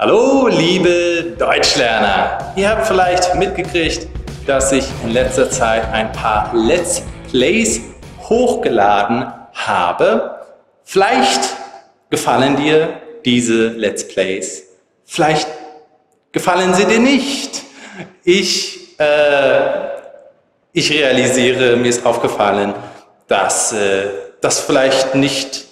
Hallo, liebe Deutschlerner! Ihr habt vielleicht mitgekriegt, dass ich in letzter Zeit ein paar Let's Plays hochgeladen habe. Vielleicht gefallen dir diese Let's Plays, vielleicht gefallen sie dir nicht. Ich, äh, ich realisiere, mir ist aufgefallen, dass äh, das vielleicht nicht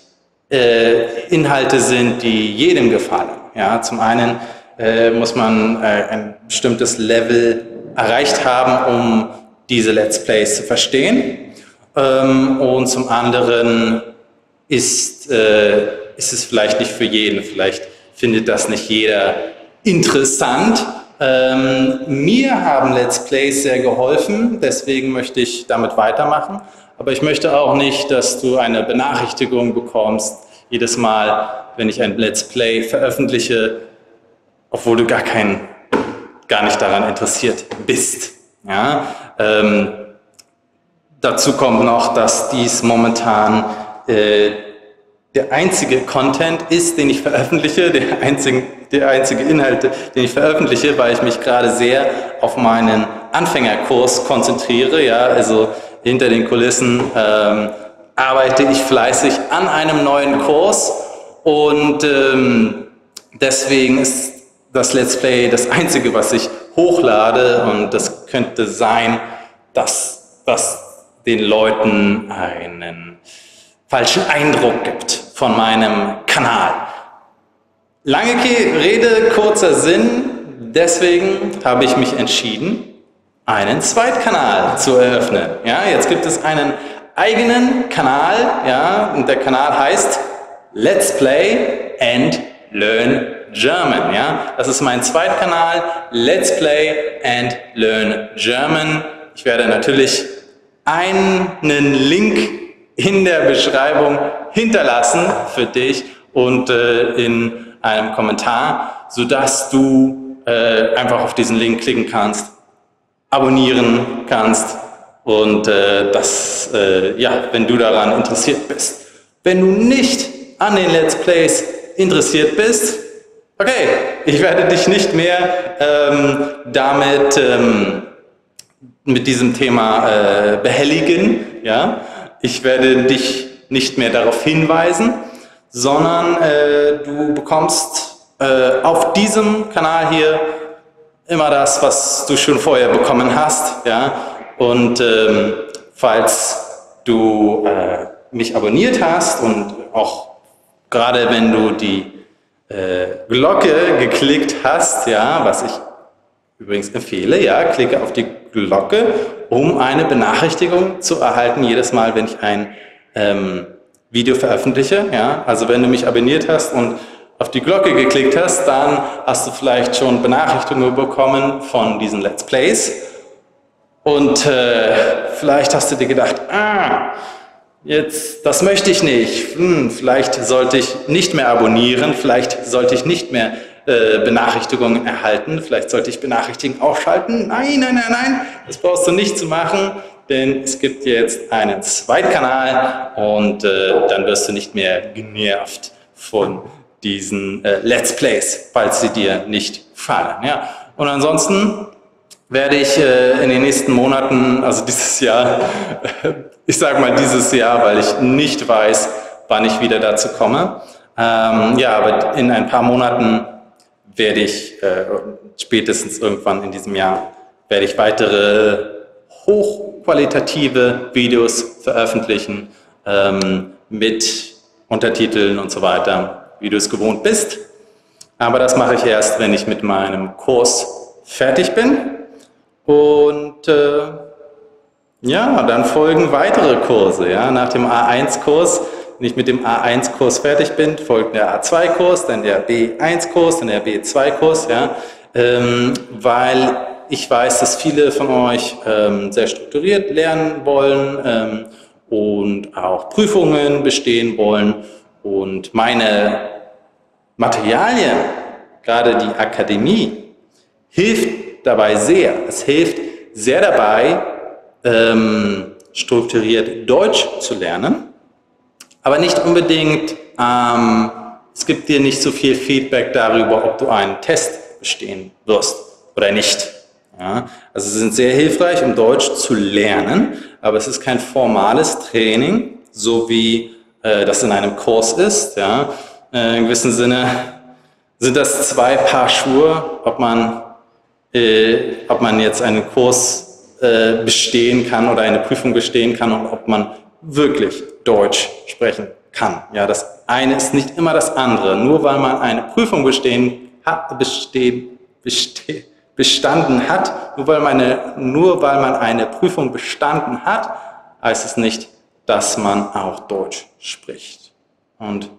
äh, Inhalte sind, die jedem gefallen. Ja, zum einen äh, muss man äh, ein bestimmtes Level erreicht haben, um diese Let's Plays zu verstehen. Ähm, und zum anderen ist, äh, ist es vielleicht nicht für jeden. Vielleicht findet das nicht jeder interessant. Ähm, mir haben Let's Plays sehr geholfen, deswegen möchte ich damit weitermachen. Aber ich möchte auch nicht, dass du eine Benachrichtigung bekommst, jedes Mal, wenn ich ein Let's Play veröffentliche, obwohl du gar kein, gar nicht daran interessiert bist. Ja? Ähm, dazu kommt noch, dass dies momentan äh, der einzige Content ist, den ich veröffentliche, der einzige, der einzige Inhalt, den ich veröffentliche, weil ich mich gerade sehr auf meinen Anfängerkurs konzentriere. Ja, also hinter den Kulissen ähm, arbeite ich fleißig an einem neuen Kurs und ähm, deswegen ist das Let's Play das einzige, was ich hochlade und das könnte sein, dass das den Leuten einen falschen Eindruck gibt von meinem Kanal. Lange Rede, kurzer Sinn, deswegen habe ich mich entschieden, einen Zweitkanal zu eröffnen. Ja, jetzt gibt es einen eigenen Kanal, ja, und der Kanal heißt Let's Play and Learn German, ja. Das ist mein Zweitkanal, Let's Play and Learn German. Ich werde natürlich einen Link in der Beschreibung hinterlassen für dich und äh, in einem Kommentar, sodass du äh, einfach auf diesen Link klicken kannst abonnieren kannst und äh, das, äh, ja, wenn du daran interessiert bist. Wenn du nicht an den Let's Plays interessiert bist, okay, ich werde dich nicht mehr ähm, damit ähm, mit diesem Thema äh, behelligen, ja. Ich werde dich nicht mehr darauf hinweisen, sondern äh, du bekommst äh, auf diesem Kanal hier immer das, was du schon vorher bekommen hast. Ja? Und ähm, falls du äh, mich abonniert hast und auch gerade wenn du die äh, Glocke geklickt hast, ja, was ich übrigens empfehle, ja, klicke auf die Glocke, um eine Benachrichtigung zu erhalten, jedes Mal, wenn ich ein ähm, Video veröffentliche. Ja? Also wenn du mich abonniert hast und auf die Glocke geklickt hast, dann hast du vielleicht schon Benachrichtigungen bekommen von diesen Let's Plays. Und äh, vielleicht hast du dir gedacht, ah, jetzt, das möchte ich nicht. Hm, vielleicht sollte ich nicht mehr abonnieren, vielleicht sollte ich nicht mehr äh, Benachrichtigungen erhalten, vielleicht sollte ich Benachrichtigungen ausschalten. Nein, nein, nein, nein, das brauchst du nicht zu machen, denn es gibt jetzt einen Zweitkanal und äh, dann wirst du nicht mehr genervt von diesen äh, Let's Plays, falls sie dir nicht fallen. Ja? Und ansonsten werde ich äh, in den nächsten Monaten, also dieses Jahr, ich sage mal dieses Jahr, weil ich nicht weiß, wann ich wieder dazu komme. Ähm, ja, aber in ein paar Monaten werde ich, äh, spätestens irgendwann in diesem Jahr, werde ich weitere hochqualitative Videos veröffentlichen ähm, mit Untertiteln und so weiter wie du es gewohnt bist. Aber das mache ich erst, wenn ich mit meinem Kurs fertig bin. Und äh, ja, dann folgen weitere Kurse. Ja? Nach dem A1-Kurs, wenn ich mit dem A1-Kurs fertig bin, folgt der A2-Kurs, dann der B1-Kurs, dann der B2-Kurs. Ja? Ähm, weil ich weiß, dass viele von euch ähm, sehr strukturiert lernen wollen ähm, und auch Prüfungen bestehen wollen. Und meine Materialien, gerade die Akademie, hilft dabei sehr. Es hilft sehr dabei, ähm, strukturiert Deutsch zu lernen, aber nicht unbedingt am es gibt dir nicht so viel Feedback darüber, ob du einen Test bestehen wirst oder nicht. Ja, also sie sind sehr hilfreich, um Deutsch zu lernen, aber es ist kein formales Training, so wie äh, das in einem Kurs ist. Ja. Äh, in gewissem Sinne sind das zwei Paar Schuhe, ob man, äh, ob man jetzt einen Kurs äh, bestehen kann oder eine Prüfung bestehen kann und ob man wirklich Deutsch sprechen kann. Ja, das eine ist nicht immer das andere. Nur weil man eine Prüfung bestehen hat, bestehen, bestehen, bestanden hat, nur weil, man eine, nur weil man eine Prüfung bestanden hat, heißt es nicht, dass man auch Deutsch spricht. Und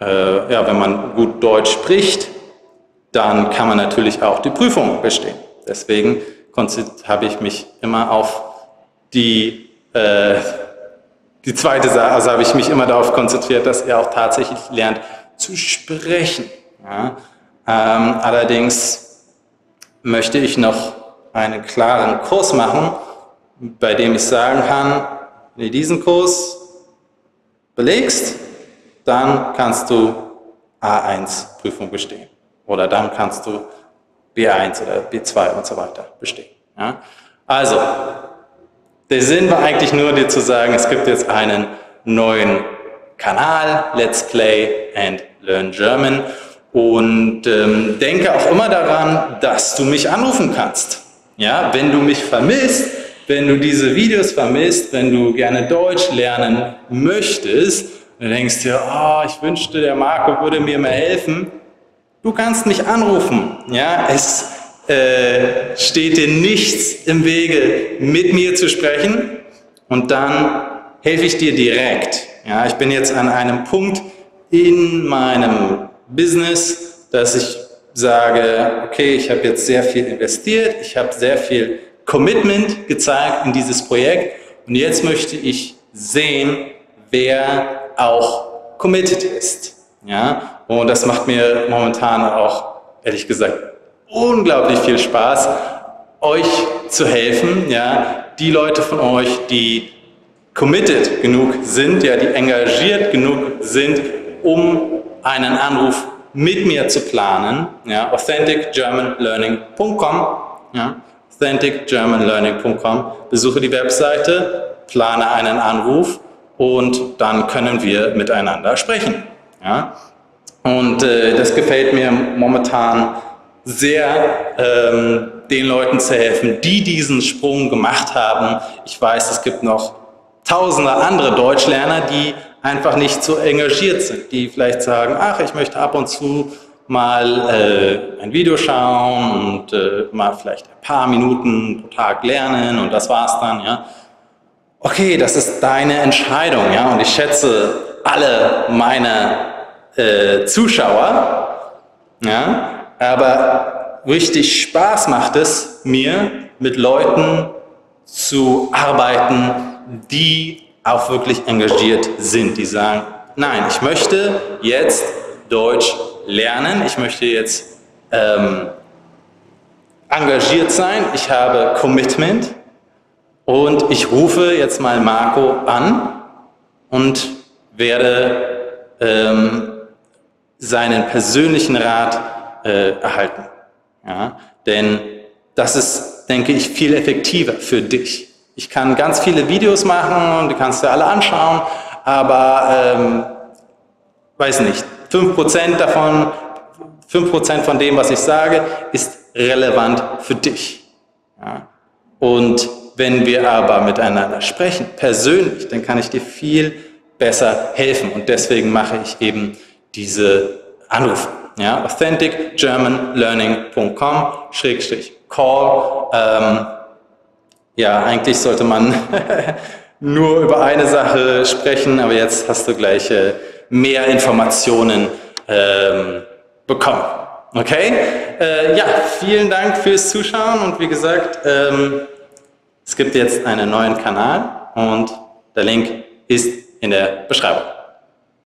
äh, ja, wenn man gut Deutsch spricht, dann kann man natürlich auch die Prüfung bestehen. Deswegen habe ich mich immer auf die, äh, die zweite Sache, also habe ich mich immer darauf konzentriert, dass er auch tatsächlich lernt zu sprechen. Ja? Ähm, allerdings möchte ich noch einen klaren Kurs machen, bei dem ich sagen kann, wenn du diesen Kurs belegst, dann kannst du A1-Prüfung bestehen. Oder dann kannst du B1 oder B2 und so weiter bestehen. Ja? Also, der Sinn war eigentlich nur, dir zu sagen, es gibt jetzt einen neuen Kanal, Let's Play and Learn German. Und ähm, denke auch immer daran, dass du mich anrufen kannst. Ja, wenn du mich vermisst, wenn du diese Videos vermisst, wenn du gerne Deutsch lernen möchtest, du denkst dir, oh, ich wünschte, der Marco würde mir mal helfen. Du kannst mich anrufen. Ja, es äh, steht dir nichts im Wege, mit mir zu sprechen. Und dann helfe ich dir direkt. Ja, ich bin jetzt an einem Punkt in meinem Business, dass ich sage, okay, ich habe jetzt sehr viel investiert, ich habe sehr viel Commitment gezeigt in dieses Projekt und jetzt möchte ich sehen, wer auch committed ist. Ja? Und das macht mir momentan auch, ehrlich gesagt, unglaublich viel Spaß, euch zu helfen. Ja? Die Leute von euch, die committed genug sind, ja, die engagiert genug sind, um einen Anruf mit mir zu planen. Ja? AuthenticGermanLearning.com. Ja? AuthenticGermanLearning.com. Besuche die Webseite, plane einen Anruf und dann können wir miteinander sprechen. Ja? Und äh, das gefällt mir momentan sehr, ähm, den Leuten zu helfen, die diesen Sprung gemacht haben. Ich weiß, es gibt noch tausende andere Deutschlerner, die einfach nicht so engagiert sind, die vielleicht sagen, ach, ich möchte ab und zu mal äh, ein Video schauen und äh, mal vielleicht ein paar Minuten pro Tag lernen und das war's dann, ja. Okay, das ist deine Entscheidung, ja, und ich schätze alle meine äh, Zuschauer, ja, aber richtig Spaß macht es mir, mit Leuten zu arbeiten, die auch wirklich engagiert sind, die sagen, nein, ich möchte jetzt Deutsch lernen, ich möchte jetzt ähm, engagiert sein, ich habe Commitment und ich rufe jetzt mal Marco an und werde ähm, seinen persönlichen Rat äh, erhalten. Ja? Denn das ist, denke ich, viel effektiver für dich. Ich kann ganz viele Videos machen und die kannst du alle anschauen, aber ähm, weiß nicht, 5% davon, 5% von dem, was ich sage, ist relevant für dich. Ja? Und wenn wir aber miteinander sprechen, persönlich, dann kann ich dir viel besser helfen. Und deswegen mache ich eben diese Anrufe. Ja? AuthenticGermanLearning.com Schrägstrich Call. Ähm, ja, eigentlich sollte man nur über eine Sache sprechen, aber jetzt hast du gleich äh, mehr Informationen ähm, bekommen. Okay? Äh, ja, vielen Dank fürs Zuschauen und wie gesagt, ähm, es gibt jetzt einen neuen Kanal und der Link ist in der Beschreibung.